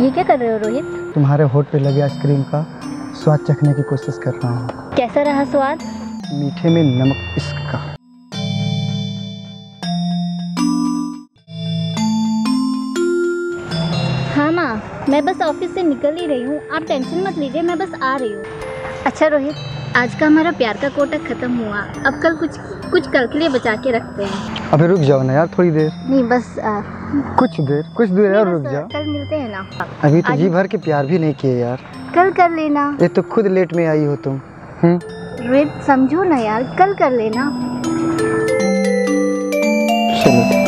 ये क्या कर रहे हो रोहित? तुम्हारे होठ पे लगे आइसक्रीम का स्वाद चखने की कोशिश कर रहा हूँ। कैसा रहा स्वाद? मीठे में नमक इश्क का हाँ माँ मैं बस ऑफ़िस से निकल ही रही हूँ। आप टेंशन मत लीजिए मैं बस आ रही हूँ। अच्छा रोहित आज का हमारा प्यार का कोटा खत्म हुआ। अब कल कुछ कुछ कल के लिए बचा के रखते हैं। अबे रुक जाओ ना यार थोड़ी देर। नहीं बस आ, कुछ देर कुछ देर यार रुक जाओ। कल मिलते हैं ना। अभी तो जी भर के प्यार भी नहीं किए यार। कल कर लेना। ये तो खुद लेट में आई हो तुम। रेट समझो ना यार कल कर लेना। चलो।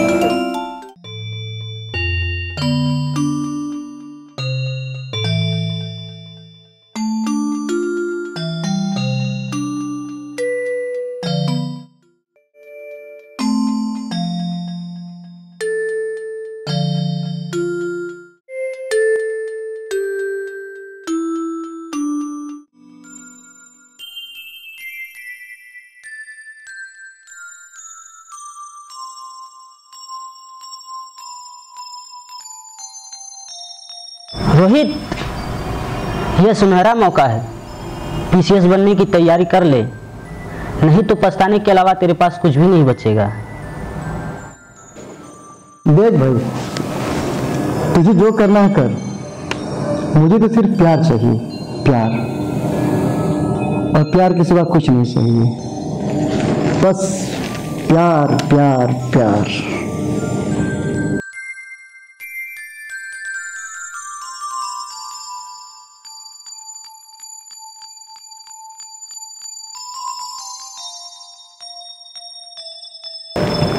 रोहित, यह सुनहरा मौका है। पीसीएस बनने की तैयारी कर ले। नहीं तो पछताने के अलावा तेरे पास कुछ भी नहीं बचेगा। देख भाई, तुझे जो करना है कर। मुझे तो सिर्फ़ प्यार चाहिए, प्यार। और प्यार के सिवा कुछ नहीं चाहिए। बस प्यार प्यार प्यार।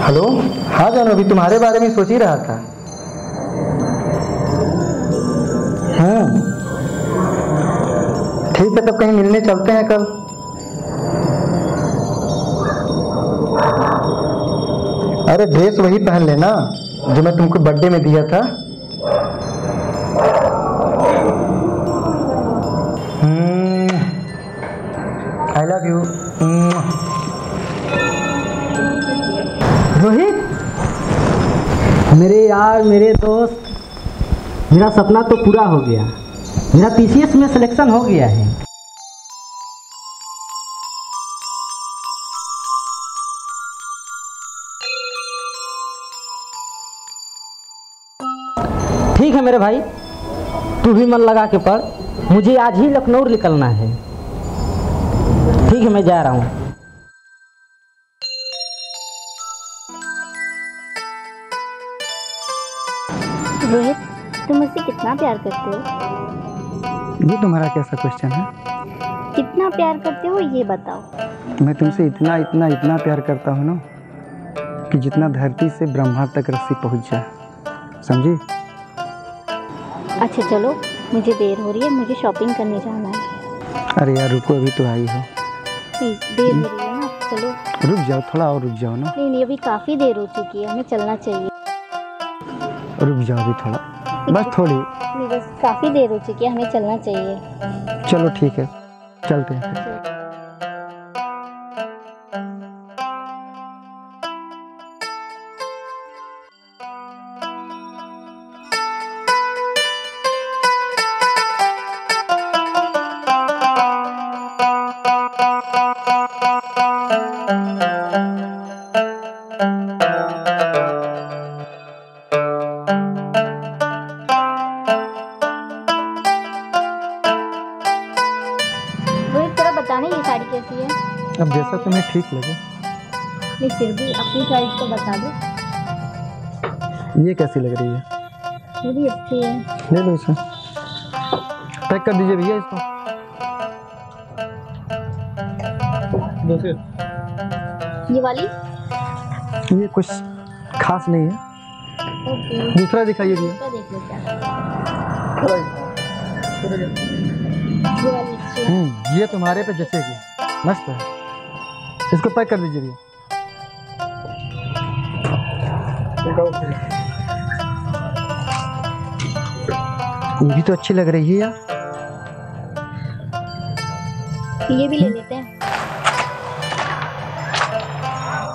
हेलो? हाँ जानो, अभी तुम्हारे बारे में सोच ही रहा था। हाँ। ठीक है, तब कहीं मिलने चलते हैं कल। अरे, ड्रेस वही पहन लेना, जो मैं तुमको बर्थडे में दिया था। आई लव यू मेरे यार, मेरे दोस्त, मेरा सपना तो पूरा हो गया। मेरा पीसीएस में सिलेक्शन हो गया है। ठीक है मेरे भाई, तू भी मन लगा के पढ़। मुझे आज ही लखनऊ निकलना है। ठीक है, मैं जा रहा हूँ। कितना प्यार करते हो? ये तुम्हारा कैसा क्वेश्चन है? कितना प्यार करते हो ये बताओ। मैं तुमसे इतना इतना इतना प्यार करता हूँ ना कि जितना धरती से ब्रह्मा तक रस्सी पहुँच जाए। समझी? अच्छा चलो मुझे देर हो रही है मुझे शॉपिंग करने जाना है। अरे यार रुको अभी तो आई हो। देर हो रही है ना चलो। रुक जाओ थोड़ा और रुक जाओ ना। नहीं नहीं अभी काफ़ी देर हो चुकी है हमें चलना चाहिए। रुक जाओ अभी थोड़ा। बस थोड़ी। बस काफ़ी देर हो चुकी है हमें चलना चाहिए। चलो ठीक है चलते हैं। ठीक लगे। नहीं फिर भी अपनी साइज़ तो बता दो। ये कैसी लग रही है? ये भी अच्छी है। ले लो इसे। पैक कर दीजिए भैया इसको। ये वाली? ये कुछ खास नहीं है। दूसरा दिखाइए भैया। अच्छी है। हम्म ये तुम्हारे पे जचेगी। मस्त है। इसको पैक कर दीजिए भैया। ये भी तो अच्छी लग रही है यार। ये भी ले लेते हैं।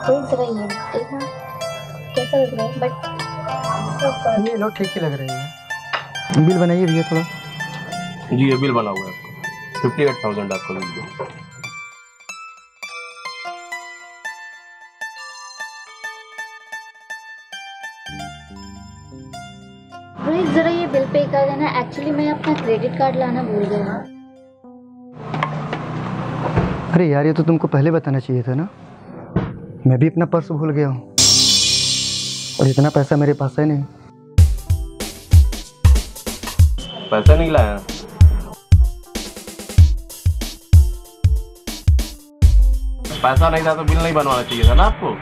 ये देखा कैसा लग रहा है? बट ये लो ठीक ही लग रही है। बिल बनाइए भैया थोड़ा। जी ये बिल बना हुआ है। फिफ्टी एट थाउज़ेंड आपको बिल। एक्चुअली मैं अपना क्रेडिट कार्ड लाना भूल गया अरे यार ये तो तुमको पहले बताना चाहिए था ना? मैं भी अपना पर्स भूल गया हूँ। और इतना पैसा मेरे पास है नहीं। पैसा नहीं लाया? पैसा नहीं था तो बिल नहीं बनवाना चाहिए था ना आपको?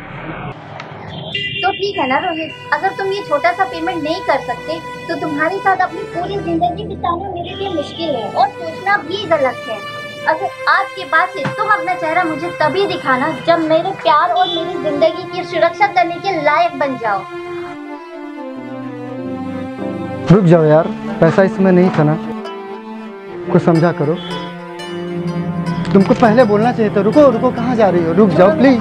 तो ठीक है ना रोहित अगर तुम ये छोटा सा पेमेंट नहीं कर सकते तो तुम्हारे साथ अपनी पूरी ज़िंदगी बिताना मेरे लिए मुश्किल है और सोचना भी गलत है। अगर आज के बाद से तुम अपना चेहरा मुझे तभी दिखाना जब मेरे प्यार और मेरी ज़िंदगी की सुरक्षा करने के लायक बन जाओ। रुक जाओ यार, पैसा इसमें नहीं था ना। कुछ समझा करो। तुमको पहले बोलना चाहिए था, रुको रुको, कहाँ जा रही हो? रुक जाओ प्लीज़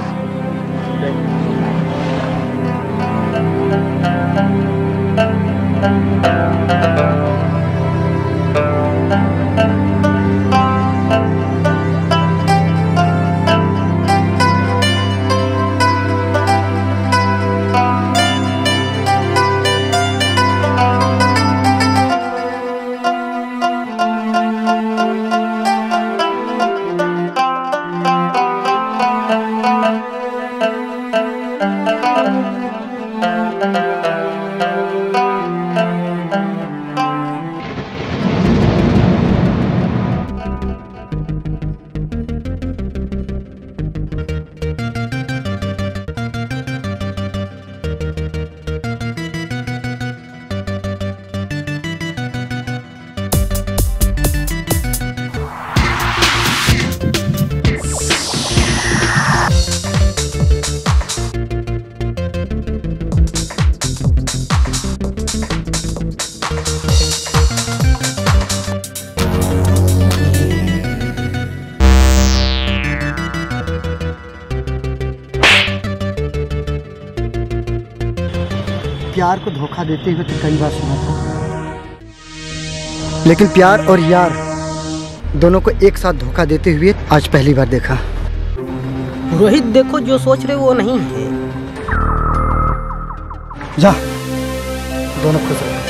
प्यार को धोखा देते हुए तो कई बार सुना था। लेकिन प्यार और यार दोनों को एक साथ धोखा देते हुए आज पहली बार देखा। रोहित देखो जो सोच रहे वो नहीं है। जा। दोनों खुश रहो।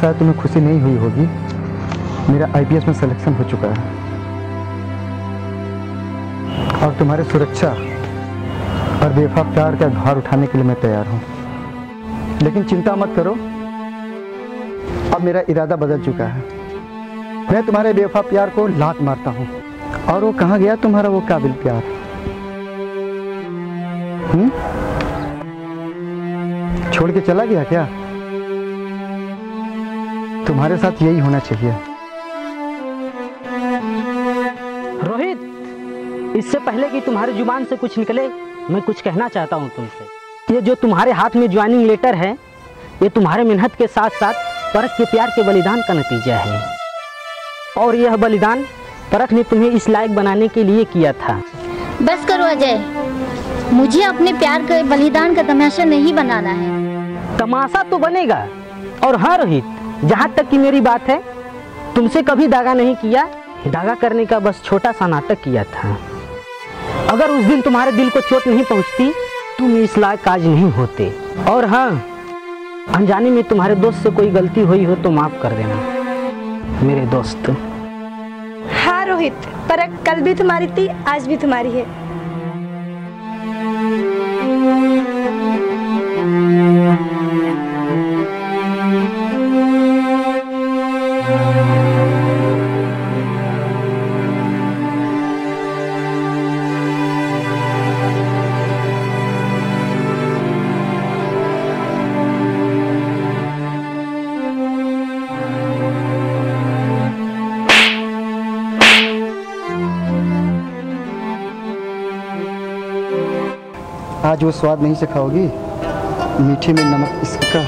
शायद तुम्हें खुशी नहीं हुई होगी। मेरा आईपीएस में सिलेक्शन हो चुका है। और तुम्हारी सुरक्षा और बेफा प्यार का भार उठाने के लिए मैं तैयार हूँ। लेकिन चिंता मत करो। अब मेरा इरादा बदल चुका है। मैं तुम्हारे बेवफा प्यार को लात मारता हूँ। और वो कहाँ गया तुम्हारा वो काबिल प्यार? हम्म? छोड़ के चला गया क्या? तुम्हारे साथ यही होना चाहिए। रोहित इससे पहले कि तुम्हारी ज़ुबान से कुछ निकले मैं कुछ कहना चाहता हूँ तुमसे। ये जो तुम्हारे हाथ में ज्वाइनिंग लेटर है ये तुम्हारे मेहनत के साथ साथ परख के प्यार के बलिदान का नतीजा है। और यह बलिदान परख ने तुम्हें इस लायक बनाने के लिए किया था। बस करो अजय। मुझे अपने प्यार के बलिदान का तमाशा नहीं बनाना है। तमाशा तो बनेगा। और हाँ रोहित जहाँ तक की मेरी बात है, तुमसे कभी दागा नहीं किया, दागा करने का बस छोटा सा नाटक किया था। अगर उस दिन तुम्हारे दिल को चोट नहीं पहुँचती, तुम इस लायक काज नहीं होते। और हाँ अनजाने में तुम्हारे दोस्त से कोई गलती हुई हो तो माफ़ कर देना, मेरे दोस्त। हाँ रोहित, पर कल भी तुम्हारी थी आज भी तुम्हारी है। आज वो स्वाद नहीं सिखाओगी मीठे में नमक इसका